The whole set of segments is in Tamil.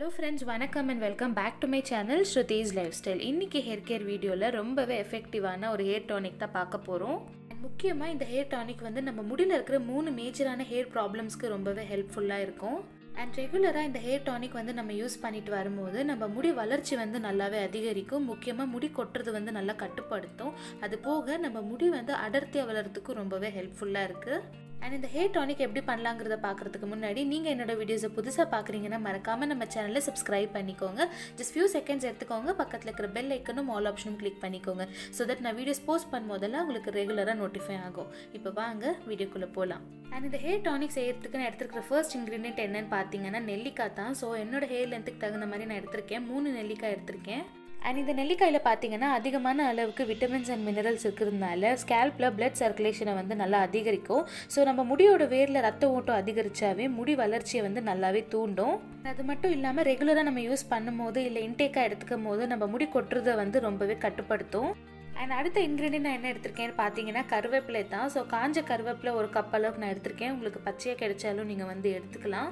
ஹலோ ஃப்ரெண்ட்ஸ் வணக்கம் and welcome back to my channel Shruti's life style இன்றைக்கி ஹேர் கேர் வீடியோவில் ரொம்பவே எஃபெக்டிவான ஒரு ஹேர் டானிக் தான் பார்க்க போகிறோம் முக்கியமாக இந்த ஹேர் டானிக் வந்து நம்ம முடியில் இருக்கிற மூணு மேஜரான ஹேர் ப்ராப்ளம்ஸ்க்கு ரொம்பவே ஹெல்ப்ஃபுல்லாக இருக்கும். அண்ட் ரெகுலராக இந்த ஹேர் டானிக் வந்து நம்ம யூஸ் பண்ணிட்டு வரும்போது நம்ம முடி வளர்ச்சி வந்து நல்லாவே அதிகரிக்கும். முக்கியமாக முடி கொட்டுறது வந்து நல்லா கட்டுப்படுத்தும். அது போக நம்ம முடி வந்து அடர்த்தியாக வளர்கிறதுக்கும் ரொம்பவே ஹெல்ப்ஃபுல்லாக இருக்குது அண்ட் இந்த ஹேர் டானிக் எப்படி பண்ணலாங்கிறத பார்க்குறதுக்கு முன்னாடி நீங்கள் என்னோட வீடியோஸை புதுசாக பார்க்குறீங்கன்னா மறக்காமல் நம்ம சேனலை சப்ஸ்கிரைப் பண்ணிக்கோங்க. ஜஸ்ட் ஃபியூ செகண்ட்ஸ் எடுத்துக்கோங்க. பக்கத்தில் இருக்கிற பெல் ஐக்கனும் ஆல் ஆப்ஷனும் கிளிக் பண்ணிக்கோங்க. ஸோ தட் நான் வீடியோஸ் போஸ்ட் பண்ணும்போதெல்லாம் உங்களுக்கு ரெகுலராக நோட்டிஃபை ஆகும். இப்போ வாங்க வீடியோக்குள்ளே போகலாம் அண்ட் இந்த ஹேர் டானிக் செய்யறதுக்கு நான் எடுத்துருக்கிற ஃபர்ஸ்ட் இன்க்ரீடியன்ட் என்னன்னு பார்த்தீங்கன்னா நெல்லிக்காய் தான். ஸோ என்னோட ஹேர் லென்த்துக்கு தகுந்த மாதிரி நான் எடுத்திருக்கேன். மூணு நெல்லிக்காய் எடுத்திருக்கேன். அண்ட் இந்த நெல்லிக்காயில் பார்த்தீங்கன்னா அதிகமான அளவுக்கு விட்டமின்ஸ் அண்ட் மினரல்ஸ் இருக்கிறதுனால ஸ்கேல்பில் பிளட் சர்க்குலேஷனை வந்து நல்லா அதிகரிக்கும். ஸோ நம்ம முடியோட வேரில் ரத்த ஓட்டம் அதிகரித்தாவே முடி வளர்ச்சியை வந்து நல்லாவே தூண்டும். அது மட்டும் இல்லாமல் ரெகுலராக நம்ம யூஸ் பண்ணும்போது இல்லை இன்டேக்காக எடுத்துக்கும் போது நம்ம முடி கொட்டுறதை வந்து ரொம்பவே கட்டுப்படுத்தும். அண்ட் அடுத்த இன்க்ரீடியன்ட் நான் என்ன எடுத்திருக்கேன்னு பார்த்தீங்கன்னா கருவேப்பிலை தான். ஸோ காஞ்ச கருவேப்பிலை ஒரு கப் அளவுக்கு நான் எடுத்திருக்கேன். உங்களுக்கு பச்சையாக கிடைச்சாலும் நீங்கள் வந்து எடுத்துக்கலாம்.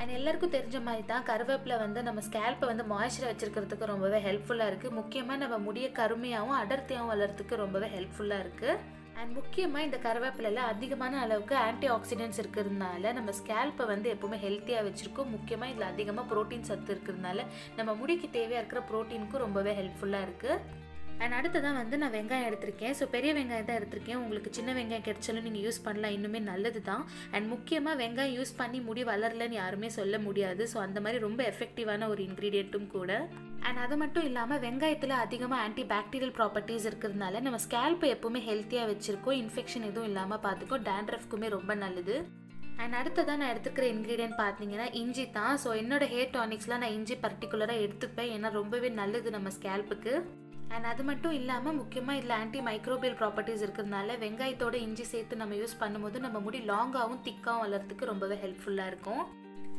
அண்ட் எல்லாருக்கும் தெரிஞ்ச மாதிரி தான் கருவேப்பிலை வந்து நம்ம ஸ்கேல்ப்பை வந்து மாய்ஸ்சரை வச்சுருக்கிறதுக்கு ரொம்பவே ஹெல்ப்ஃபுல்லாக இருக்குது முக்கியமாக நம்ம முடிய கருமையாகவும் அடர்த்தியாகவும் வளர்கிறதுக்கு ரொம்பவே ஹெல்ப்ஃபுல்லாக இருக்குது அண்ட் முக்கியமாக இந்த கருவேப்பிலையில் அதிகமான அளவுக்கு ஆன்டி ஆக்சிடென்ட்ஸ் இருக்கிறதுனால நம்ம ஸ்கேல்ப்பை வந்து எப்போவுமே ஹெல்த்தியாக வச்சுருக்கோம். முக்கியமாக இதில் அதிகமாக ப்ரோட்டீன் சத்து இருக்கிறதுனால நம்ம முடிக்கு தேவையாக இருக்கிற ப்ரோட்டீனுக்கும் ரொம்பவே ஹெல்ப்ஃபுல்லாக இருக்குது அண்ட் அடுத்ததான் வந்து நான் வெங்காயம் எடுத்திருக்கேன். ஸோ பெரிய வெங்காயம் தான் எடுத்திருக்கேன். உங்களுக்கு சின்ன வெங்காயம் கிடைச்சாலும் நீங்கள் யூஸ் பண்ணலாம். இன்னுமே நல்லது தான் அண்ட் முக்கியமாக வெங்காயம் யூஸ் பண்ணி முடி வளரலன்னு யாருமே சொல்ல முடியாது. ஸோ அந்த மாதிரி ரொம்ப எஃபெக்டிவான ஒரு இன்க்ரீடியண்ட்டும் கூட. அண்ட் அது மட்டும் இல்லாமல் வெங்காயத்தில் அதிகமாக ஆன்டி பாக்டீரியல் ப்ராப்பர்ட்டிஸ் இருக்கிறதுனால நம்ம ஸ்கேல்ப்பை எப்போவுமே ஹெல்த்தியாக வச்சுருக்கோம். இன்ஃபெக்ஷன் எதுவும் இல்லாமல் பார்த்துக்கோ டேண்ட்ரஃப்க்குமே ரொம்ப நல்லது. அண்ட் அடுத்ததான் நான் எடுத்துக்கிற இன்க்ரீடியன்ட் பார்த்தீங்கன்னா இஞ்சி தான். ஸோ என்னோட ஹேர் டானிக்ஸ்லாம் நான் இஞ்சி பர்டிகுலராக எடுத்துப்பேன். ஏன்னா ரொம்பவே நல்லது நம்ம ஸ்கேல்ப்புக்கு அண்ட் அது மட்டும் இல்லாமல் முக்கியமாக இதில் ஆன்டி மைக்ரோபியல் ப்ராப்பர்ட்டிஸ் இருக்கிறதுனால வெங்காயத்தோட இஞ்சி சேர்த்து நம்ம யூஸ் பண்ணும்போது நம்ம முடி லாங்காகவும் திக்காகவும் வளர்றதுக்கு ரொம்பவே ஹெல்ப்ஃபுல்லாக இருக்கும்.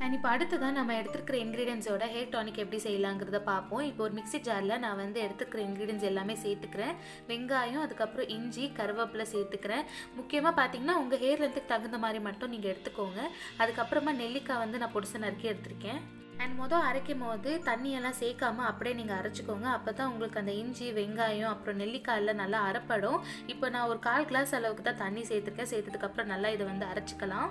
அண்ட் இப்போ அடுத்ததான் நம்ம எடுத்துருக்கிற இன்க்ரீடியன்ஸோட ஹேர் டானிக் எப்படி செய்யலாங்கிறத பார்ப்போம். இப்போ ஒரு மிக்சி ஜாரில் நான் வந்து எடுத்துக்கிற இன்க்ரீடியன்ஸ் எல்லாமே சேர்த்துக்கிறேன். வெங்காயம் அதுக்கப்புறம் இஞ்சி கருவேப்பிலை சேர்த்துக்கிறேன். முக்கியமாக பார்த்தீங்கன்னா உங்கள் ஹேர் லென்த்துக்கு தகுந்த மாதிரி மட்டும் நீங்கள் எடுத்துக்கோங்க. அதுக்கப்புறமா நெல்லிக்காய் வந்து நான் பொடிசை நறுக்கி எடுத்திருக்கேன். அண்ட் மொதல் அரைக்கும் போது தண்ணியெல்லாம் சேர்க்காம அப்படியே நீங்கள் அரைச்சிக்கோங்க. அப்போ தான் உங்களுக்கு அந்த இஞ்சி வெங்காயம் அப்புறம் நெல்லிக்காயில் நல்லா அரைப்படும். இப்போ நான் ஒரு கால் கிளாஸ் அளவுக்கு தான் தண்ணி சேர்த்துருக்கேன். சேர்த்ததுக்கப்புறம் நல்லா இதை வந்து அரைச்சிக்கலாம்.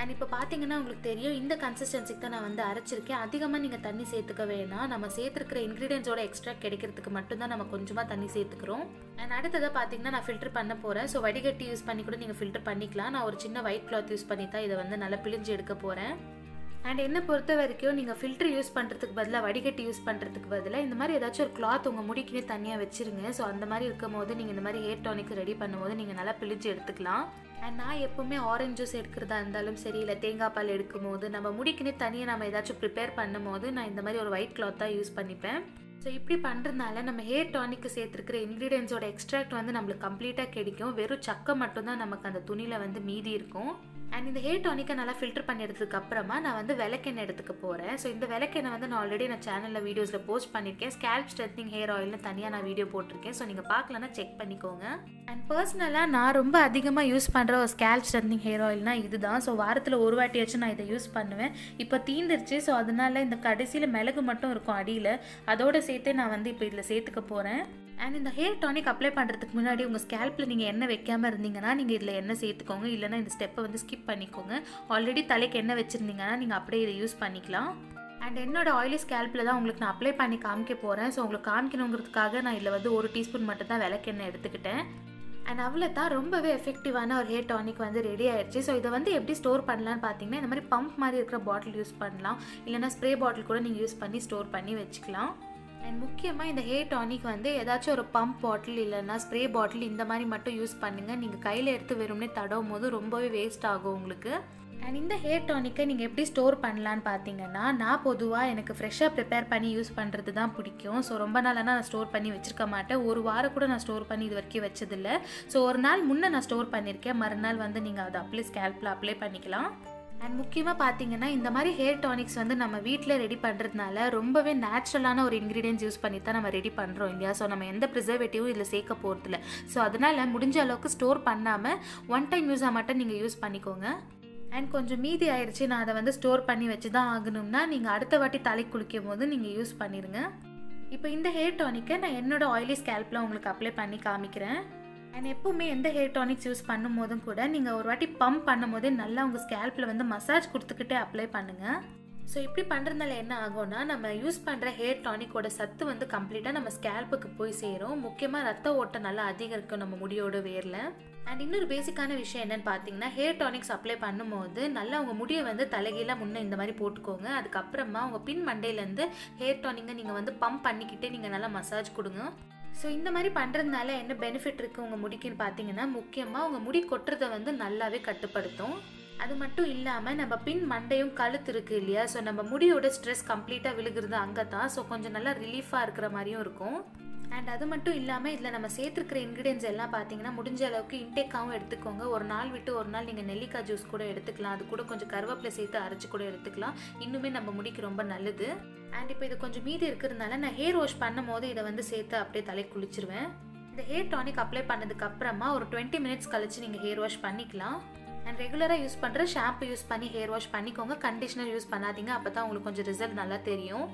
அண்ட் இப்போ பார்த்தீங்கன்னா உங்களுக்கு தெரியும் இந்த கன்சிஸ்டன்சிக்கு தான் நான் வந்து அரைச்சிருக்கேன். அதிகமாக நீங்கள் தண்ணி சேர்த்துக்க வேணாம். நம்ம சேர்த்துருக்கிற இன்க்ரீடியன்ஸோட எக்ஸ்ட்ரா கிடைக்கிறதுக்கு மட்டும்தான் நம்ம கொஞ்சமாக தண்ணி சேர்த்துக்கிறோம். அண்ட் அடுத்ததாக பார்த்தீங்கன்னா நான் ஃபில்டர் பண்ண போகிறேன் ஸோ வடிகட்டி யூஸ் பண்ணி கூட நீங்கள் ஃபில்டர் பண்ணிக்கலாம். நான் ஒரு சின்ன ஒயிட் கிளாத் யூஸ் பண்ணி தான் இதை வந்து நல்லா பிழிஞ்சு எடுக்க போகிறேன் அண்ட் என்னை பொறுத்த வரைக்கும் நீங்கள் ஃபில்டர் யூஸ் பண்ணுறதுக்கு பதிலாக வடிகட்டி யூஸ் பண்ணுறதுக்கு பதிலாக இந்த மாதிரி ஏதாச்சும் ஒரு கிளாத் உங்கள் முடிக்கினே தனியாக வச்சுருங்க. ஸோ அந்த மாதிரி இருக்கும் போது நீங்கள் இந்த மாதிரி ஹேர் டானிக் ரெடி பண்ணும்போது நீங்கள் நல்லா பிழிஞ்சு எடுத்துக்கலாம். அண்ட் நான் எப்போவுமே ஆரஞ்சு ஜூஸ் எடுக்கிறதா இருந்தாலும் சரி இல்லை தேங்காய் பால் எடுக்கும் போது நம்ம முடிக்கினே தனியாக நம்ம ஏதாச்சும் ப்ரிப்பேர் பண்ணும் போது நான் இந்த மாதிரி ஒரு ஒயிட் கிளாத் தான் யூஸ் பண்ணிப்பேன். ஸோ இப்படி பண்ணுறதுனால நம்ம ஹேர் டானிக்கு சேர்த்துருக்கிற இன்க்ரீடியன்ஸோட எக்ஸ்ட்ராக்ட் வந்து நம்மளுக்கு கம்ப்ளீட்டாக கிடைக்கும். வெறும் சக்கை மட்டும்தான் நமக்கு அந்த துணியில் வந்து மீதி இருக்கும். அண்ட் இந்த ஹேர் டானிக்கை நல்லா ஃபில்டர் பண்ணி எடுத்ததுக்கு அப்புறமா நான் வந்து விளக்கெண்ணெய் எடுத்துக்க போகிறேன் ஸோ இந்த விளக்கெண்ணெய் வந்து நான் ஆல்ரெடி நான் சேனலில் வீடியோஸில் போஸ்ட் பண்ணியிருக்கேன் ஸ்கேல்ப் ஸ்ட்ரெத்னிங் ஹேர் ஆயில்னு தனியாக நான் வீடியோ போட்டிருக்கேன். ஸோ நீங்கள் பார்க்கலன்னா செக் பண்ணிக்கோங்க. அண்ட் பர்சனலாக நான் ரொம்ப அதிகமாக யூஸ் பண்ணுற ஒரு ஸ்கேல்ப் ஸ்ட்ரெத்னிங் ஹேர் ஆயில்னா இதுதான். ஸோ வாரத்தில் ஒரு வாட்டியாச்சும் நான் இதை யூஸ் பண்ணுவேன். இப்போ தீந்துருச்சு. ஸோ அதனால இந்த கடைசியில் மிளகு மட்டும் இருக்கும் அடியில். அதோட சேர்த்து நான் வந்து இப்போ இதில் சேர்த்துக்க போகிறேன் அண்ட் இந்த ஹேர் டானிக் அப்ளை பண்ணுறதுக்கு முன்னாடி உங்கள் ஸ்கேல்ப்பில் நீங்கள் எண்ணெய் வைக்காமல் இருந்தீங்கன்னா நீங்கள் இதில் எண்ணெய் சேர்த்துக்கோங்க. இல்லைனா இந்த ஸ்டெப்பை வந்து ஸ்கிப் பண்ணிக்கோங்க. ஆல்ரெடி தலைக்கு எண்ணெய் வச்சுருந்தீங்கன்னா நீங்கள் அப்படியே இதை யூஸ் பண்ணிக்கலாம். அண்ட் என்னோட ஆயிலி ஸ்கேல்ப்பில் தான் உங்களுக்கு நான் அப்ளை பண்ணி காமிக்க போகிறேன் ஸோ உங்களுக்கு காமிக்கணுங்கிறதுக்காக நான் இதில் வந்து ஒரு டீஸ்பூன் மட்டும் தான் விளக்கெண்ணெய் எடுத்துக்கிட்டேன். அண்ட் அவ்வளோ தான் ரொம்பவே எஃபெக்டிவான ஒரு ஹேர் டானிக் வந்து ரெடி ஆயிடுச்சு ஸோ இதை வந்து எப்படி ஸ்டோர் பண்ணலான்னு பார்த்தீங்கன்னா இந்த மாதிரி பம்ப் மாதிரி இருக்கிற பாட்டில் யூஸ் பண்ணலாம். இல்லைனா ஸ்ப்ரே பாட்டில் கூட நீங்கள் யூஸ் பண்ணி ஸ்டோர் பண்ணி வச்சுக்கலாம். அண்ட் முக்கியமாக இந்த ஹேர் டானிக் வந்து ஏதாச்சும் ஒரு பம்ப் பாட்டில் இல்லைன்னா ஸ்ப்ரே பாட்டில் இந்த மாதிரி மட்டும் யூஸ் பண்ணுங்கள் நீங்கள் கையில் எடுத்து வெறும்னே தடவும் போது ரொம்பவே வேஸ்ட் ஆகும் உங்களுக்கு. அண்ட் இந்த ஹேர் டானிக்கை நீங்கள் எப்படி ஸ்டோர் பண்ணலான்னு பார்த்தீங்கன்னா நான் பொதுவாக எனக்கு ஃப்ரெஷ்ஷாக ப்ரிப்பேர் பண்ணி யூஸ் பண்ணுறது தான் பிடிக்கும். ஸோ ரொம்ப நாளாக நான் ஸ்டோர் பண்ணி வச்சுருக்க மாட்டேன். ஒரு வாரம் கூட நான் ஸ்டோர் பண்ணி இது வரைக்கும் வச்சதில்லை. ஸோ ஒரு நாள் முன்னே நான் ஸ்டோர் பண்ணியிருக்கேன் மறுநாள் வந்து நீங்கள் அதை அப்ளை ஸ்கேல்பில் அப்ளை பண்ணிக்கலாம். அண்ட் முக்கியமாக பார்த்தீங்கன்னா இந்த மாதிரி ஹேர் டானிக்ஸ் வந்து நம்ம வீட்டில் ரெடி பண்ணுறதுனால ரொம்பவே நேச்சுரலான ஒரு இன்க்ரீடியன்ஸ் யூஸ் பண்ணி தான் நம்ம ரெடி பண்ணுறோம் இல்லையா? ஸோ நம்ம எந்த ப்ரிசர்வேட்டிவும் இதில் சேர்க்க போகிறதில்ல ஸோ அதனால் முடிஞ்ச அளவுக்கு ஸ்டோர் பண்ணாமல் ஒன் டைம் யூஸாக மட்டும் நீங்கள் யூஸ் பண்ணிக்கோங்க. அண்ட் கொஞ்சம் மீதி ஆயிடுச்சு நான் அதை வந்து ஸ்டோர் பண்ணி வச்சு தான் ஆகணும்னா நீங்கள் அடுத்த வாட்டி தலை குளிக்கும் போது நீங்கள் யூஸ் பண்ணிடுங்க இப்போ இந்த ஹேர் டானிக்கை நான் என்னோடய ஆயிலி ஸ்கேல்ப்பில் உங்களுக்கு அப்ளை பண்ணி காமிக்கிறேன். அண்ட் எப்போவுமே எந்த ஹேர் டானிக்ஸ் யூஸ் பண்ணும் போதும் கூட நீங்கள் ஒரு வாட்டி பம்ப் பண்ணும் போதே நல்லா உங்கள் ஸ்கேல்பில் வந்து மசாஜ் கொடுத்துக்கிட்டே அப்ளை பண்ணுங்கள் ஸோ இப்படி பண்ணுறதுனால என்ன ஆகும்னா நம்ம யூஸ் பண்ணுற ஹேர் டானிக்கோட சத்து வந்து கம்ப்ளீட்டாக நம்ம ஸ்கேல்புக்கு போய் சேரும். முக்கியமாக ரத்த ஓட்டம் நல்லா அதிகரிக்கும் நம்ம முடியோட வேரில். அண்ட் இன்னொரு பேசிக்கான விஷயம் என்னன்னு பார்த்தீங்கன்னா ஹேர் டானிக்ஸ் அப்ளை பண்ணும்போது நல்லா உங்கள் முடியை வந்து தலைகீழாக முன்னே இந்த மாதிரி போட்டுக்கோங்க. அதுக்கப்புறமா உங்கள் பின் மண்டையிலேருந்து ஹேர் டானிக்கை நீங்கள் வந்து பம்ப் பண்ணிக்கிட்டே நீங்கள் நல்லா மசாஜ் கொடுங்க. ஸோ இந்த மாதிரி பண்ணுறதுனால என்ன பெனிஃபிட் இருக்குது உங்கள் முடிக்குன்னு பார்த்தீங்கன்னா முக்கியமாக உங்கள் முடி கொட்டுறதை வந்து நல்லாவே கட்டுப்படுத்தும். அது மட்டும் இல்லாமல் நம்ம பின் மண்டையும் கழுத்து இருக்குது இல்லையா? ஸோ நம்ம முடியோட ஸ்ட்ரெஸ் கம்ப்ளீட்டாக விழுகிறது அங்கே தான் ஸோ கொஞ்சம் நல்லா ரிலீஃபாக இருக்கிற மாதிரியும் இருக்கும். அண்ட் அது மட்டும் இல்லாமல் இதில் நம்ம சேர்த்துருக்கிற இன்க்ரீடியன்ஸ் எல்லாம் பார்த்தீங்கன்னா முடிஞ்ச அளவுக்கு இன்டேக்காகவும் எடுத்துக்கோங்க. ஒரு நாள் விட்டு ஒரு நாள் நீங்கள் நெல்லிக்காய் ஜூஸ் கூட எடுத்துக்கலாம். அது கூட கொஞ்சம் கருவேப்பிலை சேர்த்து அரைச்சி கூட எடுத்துக்கலாம். இன்னுமே நம்ம முடிக்கு ரொம்ப நல்லது. அண்ட் இப்போ இது கொஞ்சம் மீதி இருக்கிறதுனால நான் ஹேர் வாஷ் பண்ணும் போது இதை வந்து சேர்த்து அப்படியே தலை குளிச்சிருவேன். இந்த ஹேர் டானிக் அப்ளை பண்ணதுக்கு அப்புறமா ஒரு டுவெண்ட்டி மினிட்ஸ் கழிச்சு நீங்கள் ஹேர் வாஷ் பண்ணிக்கலாம். அண்ட் ரெகுலராக யூஸ் பண்ணுற ஷாம்பு யூஸ் பண்ணி ஹேர் வாஷ் பண்ணிக்கோங்க. கண்டிஷனர் யூஸ் பண்ணாதீங்க. அப்போ தான் உங்களுக்கு கொஞ்சம் ரிசல்ட் நல்லா தெரியும்.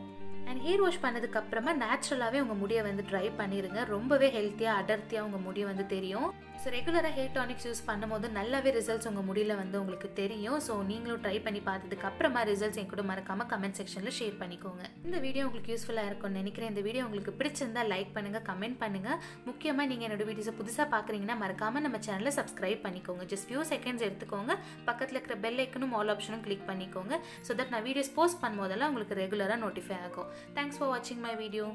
அண்ட் ஹேர் வாஷ் பண்ணதுக்கப்புறமா நேச்சுரலாகவே உங்கள் முடியை வந்து ட்ரை பண்ணிடுங்க ரொம்பவே ஹெல்த்தியாக அடர்த்தியாக உங்கள் முடி வந்து தெரியும். ஸோ ரெகுலராக ஹேர் டானிக்ஸ் யூஸ் பண்ணும்போது நல்லாவே ரிசல்ட்ஸ் உங்கள் முடியல வந்து உங்களுக்கு தெரியும். ஸோ நீங்களும் ட்ரை பண்ணி பார்த்ததுக்கு அப்புறமா ரிசல்ட்ஸ் என் கூட மறக்காமல் கமெண்ட் செக்ஷனில் ஷேர் பண்ணிக்கோங்க. இந்த வீடியோ உங்களுக்கு யூஸ்ஃபுல்லாக இருக்கும்னு நினைக்கிறேன். இந்த வீடியோ உங்களுக்கு பிடிச்சிருந்தா லைக் பண்ணுங்கள் கமெண்ட் பண்ணுங்கள் முக்கியமாக நீங்கள் என்னோட வீடியோஸை புதுசாக பார்க்குறீங்கன்னா மறக்காமல் நம்ம சேனலை சப்ஸ்கிரைப் பண்ணிக்கோங்க. ஜஸ்ட் ஃபியூ செகண்ட்ஸ் எடுத்துக்கோங்க. பக்கத்தில் இருக்கிற பெல் ஐக்கனும் ஆல் ஆப்ஷனும் கிளிக் பண்ணிக்கோங்க. ஸோ தட் நான் வீடியோஸ் போஸ்ட் பண்ணும்போதெல்லாம் உங்களுக்கு ரெகுலராக நோட்டிஃபை ஆகும். தேங்க்ஸ் ஃபார் வாட்சிங் மை வீடியோ